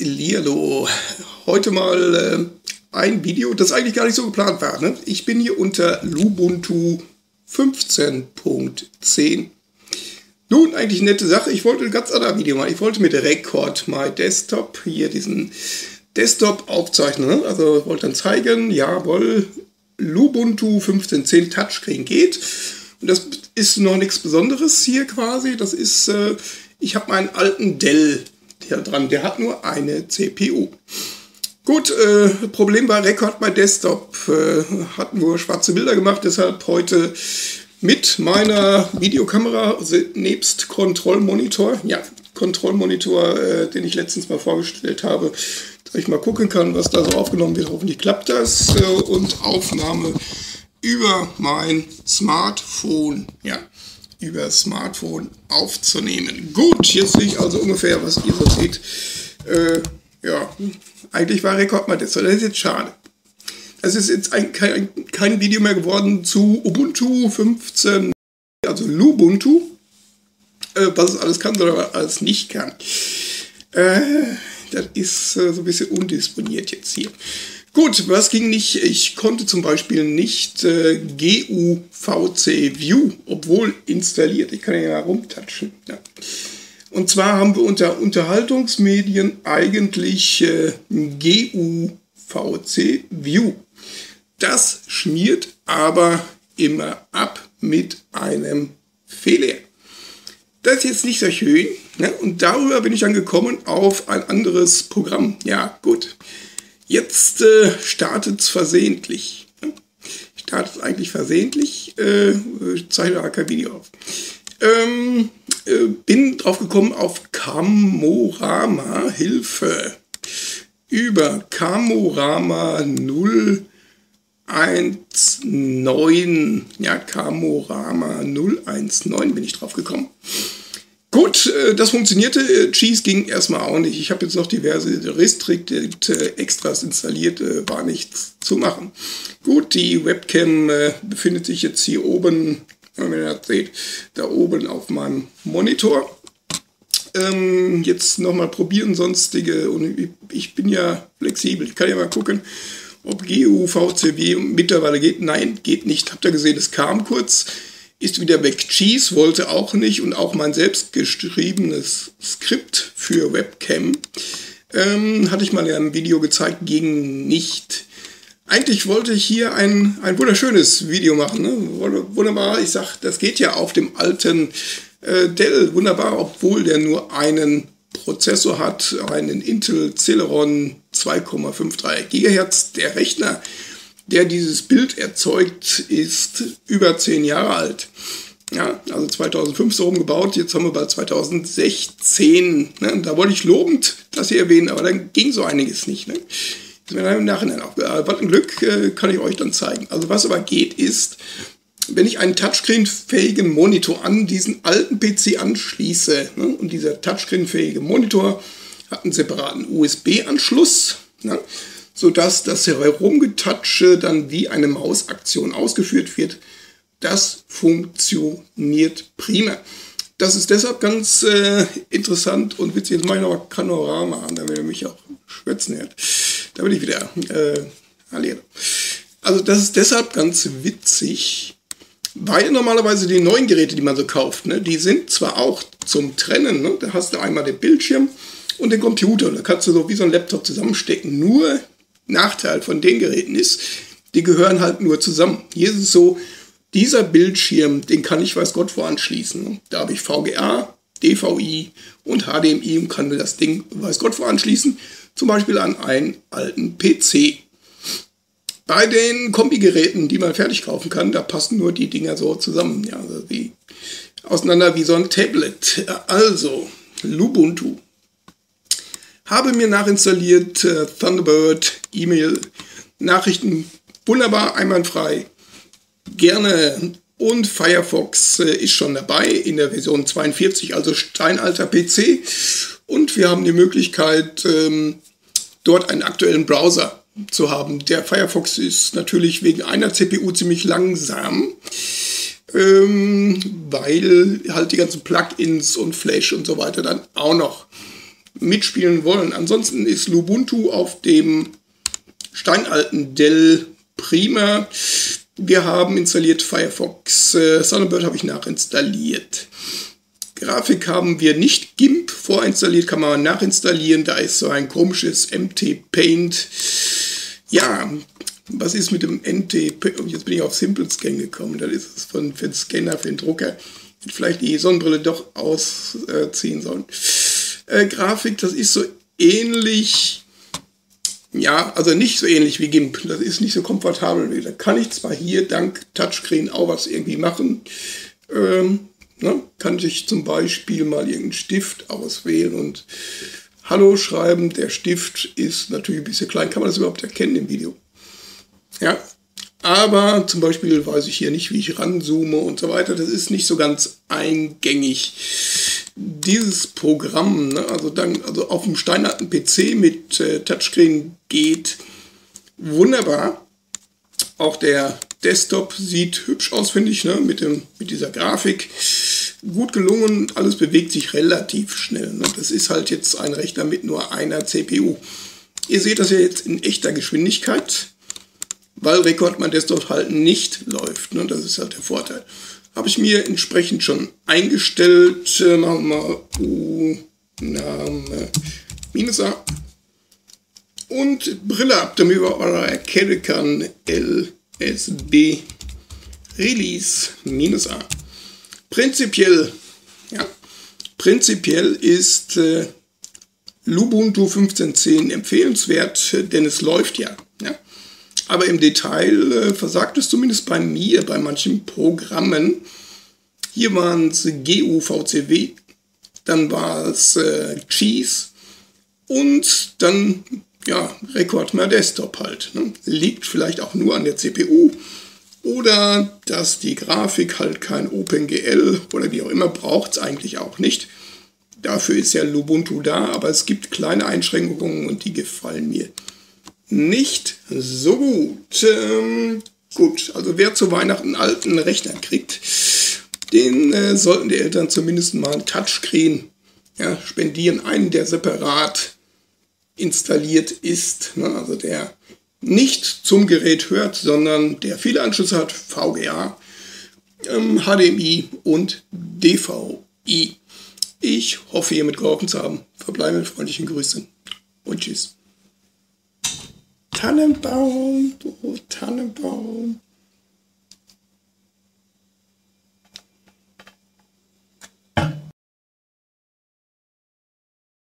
Hallihallo. Heute mal äh, ein Video, das eigentlich gar nicht so geplant war. Ne? Ich bin hier unter Lubuntu 15.10. Nun, eigentlich nette Sache. Ich wollte ein ganz anderes Video machen. Ich wollte mit Record My Desktop hier diesen Desktop aufzeichnen. Ne? Also wollte dann zeigen, jawohl, Lubuntu 15.10 Touchscreen geht. Und das ist noch nichts Besonderes hier quasi. Das ist, äh, ich habe meinen alten Dell hier dran. Der hat nur eine CPU. Gut, äh, Problem war Record My Desktop. Äh, hat nur schwarze Bilder gemacht, deshalb heute mit meiner Videokamera nebst Kontrollmonitor. Ja, Kontrollmonitor, äh, den ich letztens mal vorgestellt habe, dass ich mal gucken kann, was da so aufgenommen wird. Hoffentlich klappt das. Äh, und Aufnahme über mein Smartphone. Ja, über Smartphone aufzunehmen. Gut, jetzt sehe ich also ungefähr, was ihr so seht. Äh, ja, eigentlich war Rekord mal das, das ist jetzt schade. Das ist jetzt ein, kein, kein Video mehr geworden zu Ubuntu 15, also Lubuntu, äh, was es alles kann oder alles nicht kann. Äh, das ist äh, so ein bisschen undisponiert jetzt hier. Gut, was ging nicht? Ich konnte zum Beispiel nicht äh, GUVC View, obwohl installiert. Ich kann ja herumtatschen. Ja. Und zwar haben wir unter Unterhaltungsmedien eigentlich äh, GUVC View. Das schmiert aber immer ab mit einem Fehler. Das ist jetzt nicht so schön. Ne? Und darüber bin ich dann gekommen auf ein anderes Programm. Ja, gut. Jetzt äh, startet es versehentlich. Startet es eigentlich versehentlich. Äh, zeichne da kein Video auf. Ähm, äh, bin drauf gekommen auf Kamorama Hilfe. Über Kamorama 019. Ja, Kamorama 019 bin ich drauf gekommen. Gut, äh, das funktionierte. Äh, Cheese ging erstmal auch nicht. Ich habe jetzt noch diverse Restricted äh, Extras installiert, war nichts zu machen. Gut, die Webcam befindet sich jetzt hier oben, wenn ihr das seht, da oben auf meinem Monitor. Ähm, jetzt nochmal probieren sonstige und ich bin ja flexibel. Ich kann ja mal gucken, ob GUVCW mittlerweile geht. Nein, geht nicht. Habt ihr gesehen, es kam kurz ist wieder weg. Cheese wollte auch nicht und auch mein selbstgeschriebenes Skript für Webcam ähm, hatte ich mal in einem Video gezeigt, ging nicht. Eigentlich wollte ich hier ein, ein wunderschönes Video machen. Ne? Wunderbar, ich sag, das geht ja auf dem alten äh, Dell. Wunderbar, obwohl der nur einen Prozessor hat, einen Intel Celeron 2,53 GHz. Der Rechner der dieses Bild erzeugt, ist über zehn Jahre alt. Ja, also 2005 so rumgebaut, jetzt haben wir bald 2016. Ne? Da wollte ich lobend das hier erwähnen, aber dann ging so einiges nicht. Ne? Ist mir dann im Nachhinein auch. Was ein Glück äh, kann ich euch dann zeigen. Also was aber geht ist, wenn ich einen Touchscreen-fähigen Monitor an diesen alten PC anschließe ne? und dieser Touchscreen-fähige Monitor hat einen separaten USB-Anschluss, ne? Sodass das Herumgetatsche dann wie eine Mausaktion ausgeführt wird. Das funktioniert prima. Das ist deshalb ganz äh, interessant und witzig. Jetzt mache ich noch mal Panorama an, damit er mich auch schwätzen hört. Da bin ich wieder. Äh, also das ist deshalb ganz witzig, weil normalerweise die neuen Geräte, die man so kauft, ne, die sind zwar auch zum Trennen. Ne, da hast du einmal den Bildschirm und den Computer. Da kannst du so wie so ein Laptop zusammenstecken. Nur Nachteil von den Geräten ist, die gehören halt nur zusammen. Hier ist es so, dieser Bildschirm, den kann ich weiß Gott wo anschließen. Da habe ich VGA, DVI und HDMI und kann mir das Ding weiß Gott wo anschließen. Zum Beispiel an einen alten PC. Bei den Kombigeräten, die man fertig kaufen kann, da passen nur die Dinger so zusammen. Ja, also wie, auseinander wie so ein Tablet. Also, Lubuntu habe mir nachinstalliert äh, Thunderbird, E-Mail, Nachrichten, wunderbar, einwandfrei, gerne. Und Firefox äh, ist schon dabei in der Version 42, also steinalter PC. Und wir haben die Möglichkeit, ähm, dort einen aktuellen Browser zu haben. Der Firefox ist natürlich wegen einer CPU ziemlich langsam, ähm, weil halt die ganzen Plugins und Flash und so weiter dann auch noch mitspielen wollen. Ansonsten ist Lubuntu auf dem steinalten Dell prima. Wir haben installiert Firefox. Äh, Thunderbird habe ich nachinstalliert. Grafik haben wir nicht GIMP vorinstalliert, kann man nachinstallieren. Da ist so ein komisches MT Paint. Ja, was ist mit dem NT? Jetzt bin ich auf Simple Scan gekommen. Das ist es von, für den Scanner, für den Drucker. Vielleicht die Sonnenbrille doch ausziehen sollen. Äh, Grafik, das ist so ähnlich. Ja, also nicht so ähnlich wie GIMP. Das ist nicht so komfortabel. Da kann ich zwar hier dank Touchscreen auch was irgendwie machen. Ähm, Ne? Kann ich zum Beispiel mal irgendeinen Stift auswählen und Hallo schreiben. Der Stift ist natürlich ein bisschen klein. Kann man das überhaupt erkennen im Video? Ja, aber zum Beispiel weiß ich hier nicht, wie ich ranzoome und so weiter. Das ist nicht so ganz eingängig. Dieses Programm, ne, also, dann, also auf dem steinernen PC mit äh, Touchscreen geht wunderbar. Auch der Desktop sieht hübsch aus, finde ich, ne? mit, dem, mit dieser Grafik. Gut gelungen, alles bewegt sich relativ schnell. Ne? Das ist halt jetzt ein Rechner mit nur einer CPU. Ihr seht das ja jetzt in echter Geschwindigkeit, weil Rekord mein Desktop halt nicht läuft. Ne? Das ist halt der Vorteil. Habe ich mir entsprechend schon eingestellt. Äh, machen wir U, Name, Minus A. Und Brille ab, damit man erkennen kann, L SB Release minus A. Prinzipiell, ja, prinzipiell ist äh, Lubuntu 15.10 empfehlenswert, denn es läuft ja. Aber im Detail äh, versagt es zumindest bei mir, bei manchen Programmen. Hier waren es GUVCW, dann war es äh, Cheese und dann ja, Rekord mal Desktop halt. Ne? Liegt vielleicht auch nur an der CPU oder dass die Grafik halt kein OpenGL oder wie auch immer braucht es eigentlich auch nicht. Dafür ist ja Lubuntu da, aber es gibt kleine Einschränkungen und die gefallen mir nicht so gut. Ähm, gut, also wer zu Weihnachten einen alten Rechner kriegt, den äh, sollten die Eltern zumindest mal ein Touchscreen ja, spendieren, einen, der separat installiert ist, ne, also der nicht zum Gerät hört, sondern der viele Anschlüsse hat, VGA, ähm, HDMI und DVI. Ich hoffe, hiermit geholfen zu haben. Verbleibe mit freundlichen Grüßen und tschüss. Tannenbaum, du Tannenbaum.